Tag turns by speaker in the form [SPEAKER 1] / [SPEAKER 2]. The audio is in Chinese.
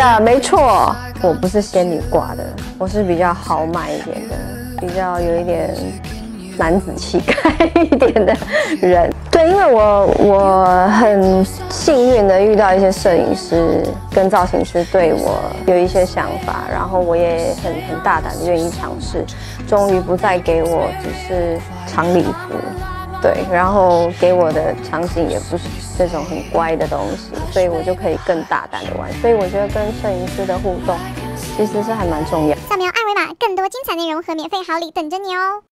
[SPEAKER 1] 的，没错，我不是仙女挂的，我是比较豪迈一点的，比较有一点男子气概一点的人。对，因为我我很幸运的遇到一些摄影师跟造型师对我有一些想法，然后我也很很大胆的愿意尝试，终于不再给我只是长礼服。对，然后给我的场景也不是这种很乖的东西，所以我就可以更大胆的玩。所以我觉得跟摄影师的互动其实是还蛮重要。
[SPEAKER 2] 扫描二维码，更多精彩内容和免费好礼等着你哦。